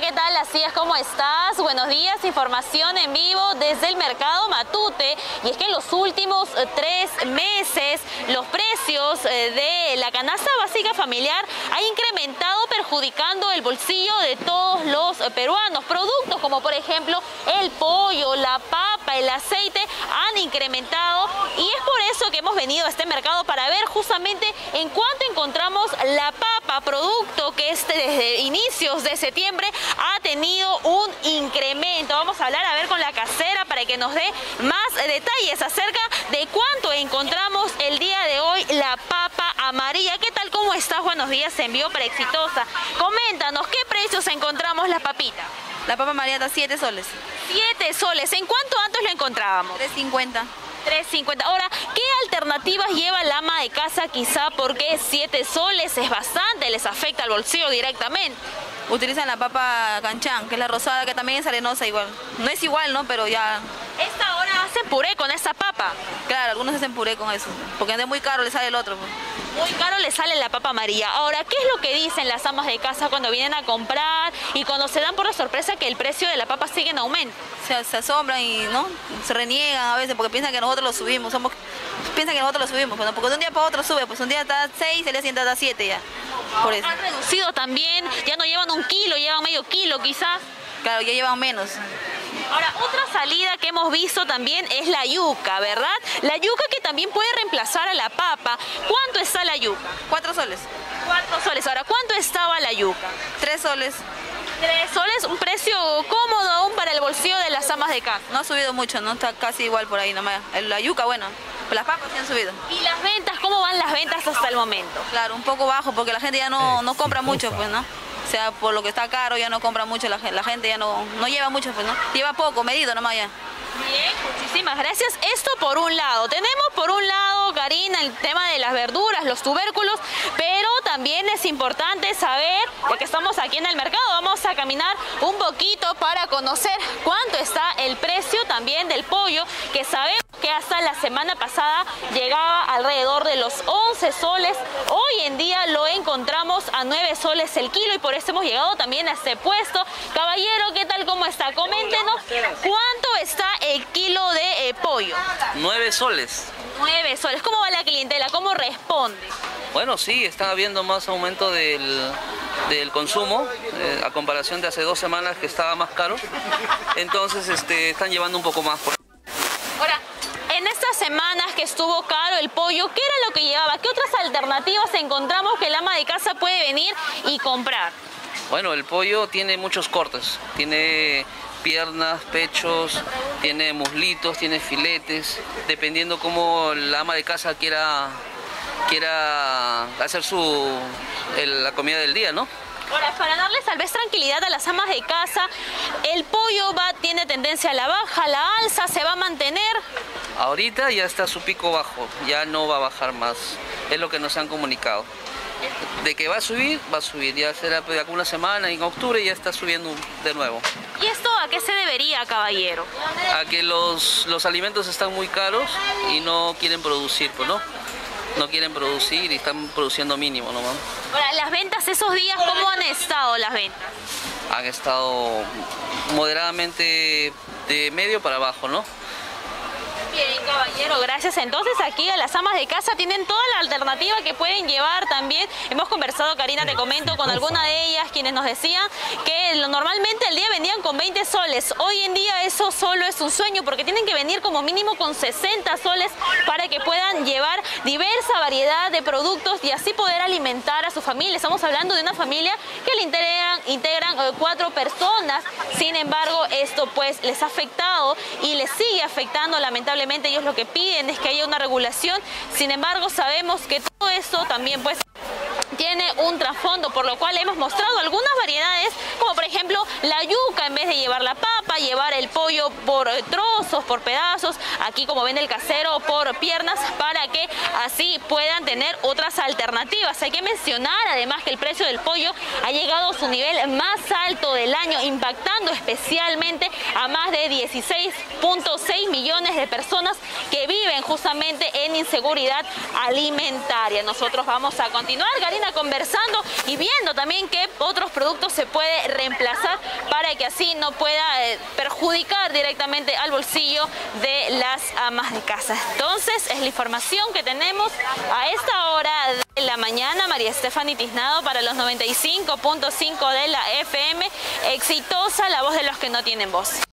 ¿qué tal? Así es, ¿cómo estás? Buenos días, información en vivo desde el mercado Matute. Y es que en los últimos eh, tres meses los precios eh, de la canasta básica familiar ha incrementado perjudicando el bolsillo de todos los eh, peruanos. Productos como por ejemplo el pollo, la papa, el aceite han incrementado y es por eso que hemos venido a este mercado para ver justamente en cuánto encontramos la papa, producto que este desde inicios de septiembre ha tenido un incremento. Vamos a hablar a ver con la casera para que nos dé más detalles acerca de cuánto encontramos el día de hoy la papa amarilla. ¿Qué tal? ¿Cómo estás? Buenos días, envío para exitosa. Coméntanos, ¿qué precios encontramos la papita? La papa amarilla está 7 soles. 7 soles. ¿En cuánto antes lo encontrábamos? 3.50. 3.50. Ahora, ¿qué alternativas lleva la ama de casa quizá porque 7 soles es bastante, les afecta al bolsillo directamente? Utilizan la papa canchán, que es la rosada, que también es arenosa igual. No es igual, ¿no? Pero ya... Esta hacen puré con esa papa. Claro, algunos hacen puré con eso, porque es muy caro, le sale el otro. pues. Muy caro le sale la papa amarilla. Ahora, ¿qué es lo que dicen las amas de casa cuando vienen a comprar y cuando se dan por la sorpresa que el precio de la papa sigue en aumento? Se, se asombran y, ¿no? Se reniegan a veces porque piensan que nosotros lo subimos. Somos, piensan que nosotros lo subimos, pues, ¿no? porque de un día para otro sube. Pues un día está 6, el día siguiente está 7 ya. Por eso. Han reducido también, ya no llevan un kilo, llevan medio kilo quizás. Claro, ya llevan menos. Ahora, otra salida que hemos visto también es la yuca, ¿verdad? La yuca que también puede reemplazar a la papa. ¿Cuánto está la yuca? 4 soles. Cuatro soles. Ahora, ¿cuánto estaba la yuca? 3 soles. Tres soles, un precio cómodo aún para el bolsillo de las amas de casa. No ha subido mucho, ¿no? Está casi igual por ahí nomás. La yuca, bueno. Las papas sí han subido. ¿Y las ventas? ¿Cómo van las ventas hasta el momento? Claro, un poco bajo porque la gente ya no, no compra mucho, pues, ¿no? O sea, por lo que está caro ya no compra mucho, la, la gente ya no, no lleva mucho, pues, ¿no? Lleva poco, medido nomás ya. Bien, muchísimas gracias. Esto por un lado. Tenemos por un lado, Karina, el tema de las verduras, los tubérculos, pero también es importante saber, ya que estamos aquí en el mercado, vamos a caminar un poquito para conocer cuánto está el precio también del pollo, que sabemos que hasta la semana pasada llegaba alrededor de los 11 soles. Hoy en día lo encontramos a 9 soles el kilo y por eso hemos llegado también a este puesto. Caballero, ¿qué tal? ¿Cómo está? Coméntenos cuánto está el kilo de eh, pollo. 9 soles. 9 soles. ¿Cómo va la clientela? ¿Cómo responde? Bueno, sí, está habiendo más aumento del, del consumo eh, a comparación de hace dos semanas que estaba más caro. Entonces este, están llevando un poco más. por- Ahora, en estas semanas que estuvo caro el pollo, ¿qué era lo que llevaba? ¿Qué otras alternativas encontramos que el ama de casa puede venir y comprar? Bueno, el pollo tiene muchos cortes. Tiene piernas, pechos, tiene muslitos, tiene filetes, dependiendo cómo la ama de casa quiera, quiera hacer su, el- la comida del día, ¿no? Ahora, para darles tal vez tranquilidad a las amas de casa, el pollo va, tiene tendencia a la baja, a la alza, se va a mantener. Ahorita ya está su pico bajo, ya no va a bajar más. Es lo que nos han comunicado. De que va a subir, va a subir. Ya será de alguna semana, en octubre ya está subiendo de nuevo. ¿Y esto a qué se debería, caballero? A que los, los alimentos están muy caros y no quieren producir, pues no. No quieren producir y están produciendo mínimo nomás. Ahora, las ventas esos días, ¿cómo han estado las ventas? Han estado moderadamente de medio para abajo, ¿no? Bien, caballero, gracias. Entonces aquí a las amas de casa tienen toda la alternativa que pueden llevar también. Hemos conversado, Karina, te comento, con alguna de ellas quienes nos decían que normalmente el día vendían con 20 soles. Hoy en día eso solo es un sueño porque tienen que venir como mínimo con 60 soles para que puedan llevar diversa variedad de productos y así poder alimentar familia. Estamos hablando de una familia que le integran, eh, cuatro personas. Sin embargo, esto pues les ha afectado y les sigue afectando lamentablemente. Ellos lo que piden es que haya una regulación. Sin embargo, sabemos que todo eso también pues tiene un trasfondo, por lo cual hemos mostrado algunas variedades, como por ejemplo la yuca en vez de llevar la papa, llevar el pollo por trozos, por pedazos, aquí como ven el casero, por piernas, para que así puedan tener otras alternativas. Hay que mencionar además que el precio del pollo ha llegado a su nivel más alto del año, impactando especialmente a más de 16.6 millones de personas que viven justamente en inseguridad alimentaria. Nosotros vamos a continuar, Karina, conversando y viendo también qué otros productos se puede reemplazar para que así no pueda eh, perjudicar directamente al bolsillo de las amas de casa. Entonces, es la información que tenemos a esta hora de la mañana. María Estefani Tiznado para los 95.5 de la FM. Exitosa la voz de los que no tienen voz.